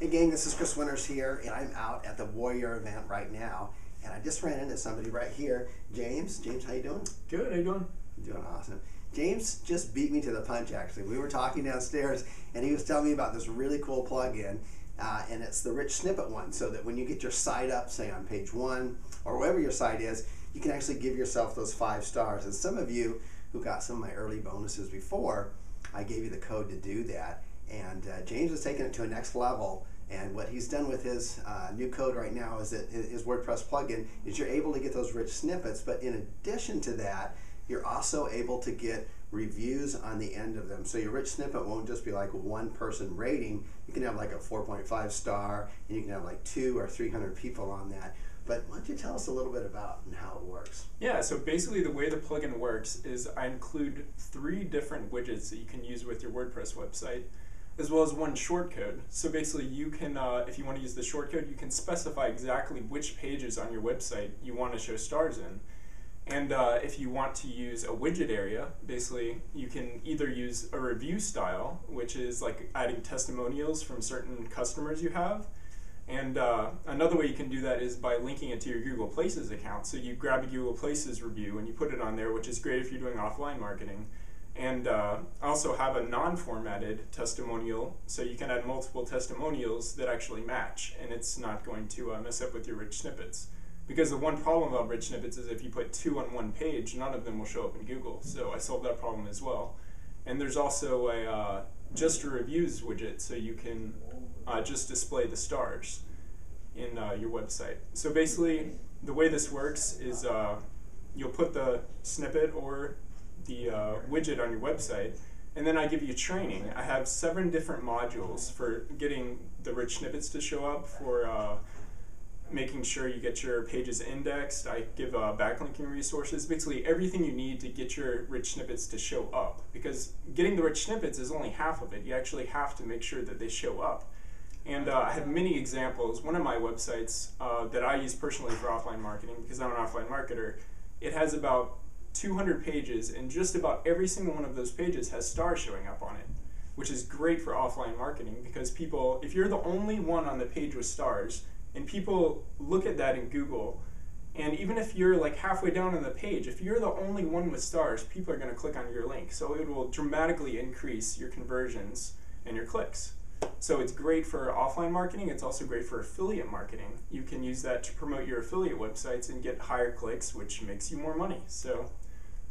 Hey gang, this is Chris Winters here, and I'm out at the Warrior event right now, and I just ran into somebody right here, James. James, how you doing? Good. How you doing? Doing awesome. James just beat me to the punch. Actually, we were talking downstairs, and he was telling me about this really cool plugin, uh, and it's the rich snippet one. So that when you get your site up, say on page one or wherever your site is, you can actually give yourself those five stars. And some of you who got some of my early bonuses before, I gave you the code to do that. And uh, James has taken it to a next level. And what he's done with his uh, new code right now is that his WordPress plugin is you're able to get those rich snippets. But in addition to that, you're also able to get reviews on the end of them. So your rich snippet won't just be like one person rating. You can have like a 4.5 star, and you can have like two or 300 people on that. But why don't you tell us a little bit about how it works? Yeah, so basically the way the plugin works is I include three different widgets that you can use with your WordPress website, as well as one shortcode. So basically you can, uh, if you want to use the shortcode, you can specify exactly which pages on your website you want to show stars in. And uh, if you want to use a widget area, basically you can either use a review style, which is like adding testimonials from certain customers you have, and uh, another way you can do that is by linking it to your Google Places account. So you grab a Google Places review and you put it on there, which is great if you're doing offline marketing. And uh, also have a non-formatted testimonial, so you can add multiple testimonials that actually match, and it's not going to uh, mess up with your rich snippets. Because the one problem about rich snippets is if you put two on one page, none of them will show up in Google. So I solved that problem as well. And there's also a uh, just reviews widget, so you can uh, just display the stars in uh, your website. So basically, the way this works is uh, you'll put the snippet or the uh, widget on your website, and then I give you training. I have seven different modules for getting the rich snippets to show up, for uh, making sure you get your pages indexed. I give uh, backlinking resources, basically everything you need to get your rich snippets to show up. Because getting the rich snippets is only half of it. You actually have to make sure that they show up. And uh, I have many examples. One of my websites uh, that I use personally for offline marketing, because I'm an offline marketer, it has about 200 pages, and just about every single one of those pages has stars showing up on it, which is great for offline marketing because people, if you're the only one on the page with stars, and people look at that in Google, and even if you're like halfway down on the page, if you're the only one with stars, people are going to click on your link. So it will dramatically increase your conversions and your clicks. So it's great for offline marketing. It's also great for affiliate marketing. You can use that to promote your affiliate websites and get higher clicks, which makes you more money. So.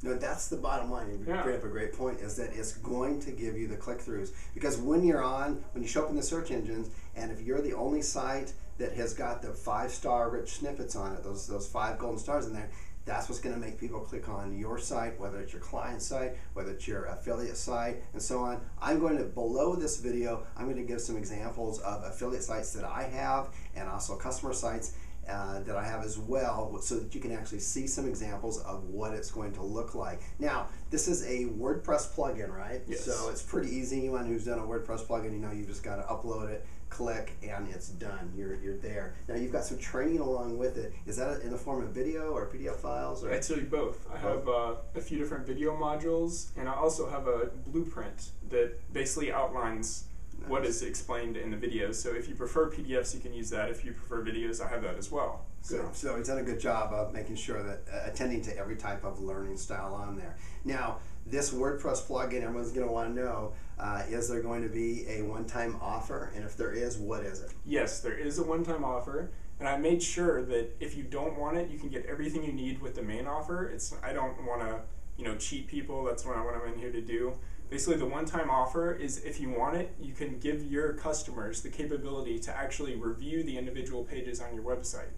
No, that's the bottom line. You Yeah. bring up a great point is that it's going to give you the click throughs because when you're on, when you show up in the search engines, and if you're the only site that has got the five star rich snippets on it, those those five golden stars in there, that's what's going to make people click on your site, whether it's your client site, whether it's your affiliate site, and so on. I'm going to, below this video, I'm going to give some examples of affiliate sites that I have and also customer sites uh, that I have as well, so that you can actually see some examples of what it's going to look like. Now, this is a WordPress plugin, right? Yes. So it's pretty easy. Anyone who's done a WordPress plugin, you know, you've just got to upload it, click, and it's done. You're, you're there. Now, you've got some training along with it. Is that in the form of video or PDF files? Or? Actually, both. I have uh, a few different video modules, and I also have a blueprint that basically outlines what is explained in the videos. So if you prefer PDFs, you can use that. If you prefer videos, I have that as well. Good. So So he's done a good job of making sure that uh, attending to every type of learning style on there. Now, this WordPress plugin, everyone's going to want to know: uh, is there going to be a one-time offer? And if there is, what is it? yes, there is a one-time offer, and I made sure that if you don't want it, you can get everything you need with the main offer. It's I don't want to you know cheat people. That's what, I, what I'm in here to do. Basically, the one-time offer is if you want it, you can give your customers the capability to actually review the individual pages on your website.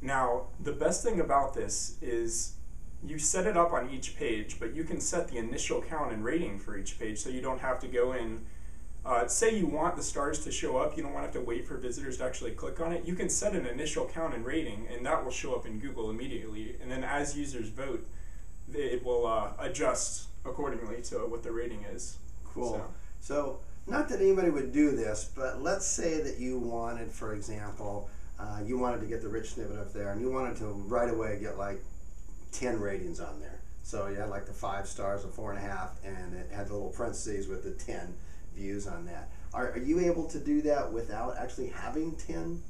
Now, the best thing about this is you set it up on each page, but you can set the initial count and rating for each page so you don't have to go in. Uh, say you want the stars to show up, you don't want to have to wait for visitors to actually click on it. You can set an initial count and rating, and that will show up in Google immediately. And then as users vote, it will uh, adjust accordingly to what the rating is. Cool. So- So, not that anybody would do this, but let's say that you wanted, for example, uh, you wanted to get the rich snippet up there, and you wanted to right away get like ten ratings on there. So you had like the five stars, a four and a half, and it had the little parentheses with the ten views on that. Are, are you able to do that without actually having ten?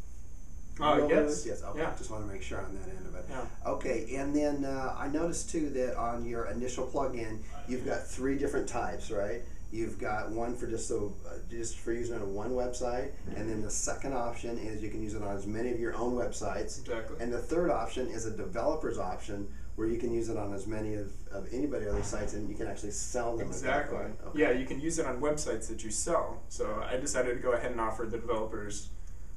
Uh, yes. Yes. Okay. Yeah. Just want to make sure on that end of it. Yeah. Okay, and then uh, I noticed too that on your initial plugin, you've got three different types, right? You've got one for just so uh, just for using it on one website, and then the second option is you can use it on as many of your own websites. Exactly. And the third option is a developer's option where you can use it on as many of, of anybody other sites, and you can actually sell them. Exactly. Okay. Yeah, you can use it on websites that you sell. So I decided to go ahead and offer the developers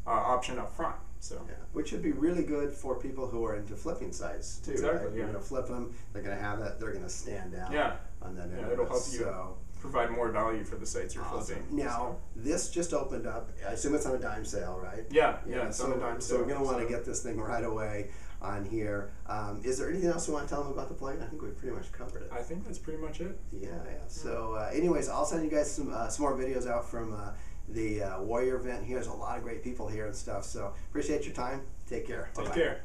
uh, option up front. So Yeah, which would be really good for people who are into flipping sites too. Exactly, right? You're going to flip them. They're going to have that. They're going to stand out. Yeah. On that. Yeah, it'll it. help you So, provide more value for the sites you're awesome. flipping. Now this just opened up. I assume it's on a dime sale, right? So, yeah, yeah, it's so, on the dime so we're going to want to so- get this thing right away on here. Um, is there anything else you want to tell them about the plane? I think we pretty much covered it. I think that's pretty much it. Yeah, yeah. So, uh, anyways, I'll send you guys some uh, some more videos out from uh, the uh, Warrior event He has a lot of great people here and stuff. So, appreciate your time. Take care. Take Bye-bye. care.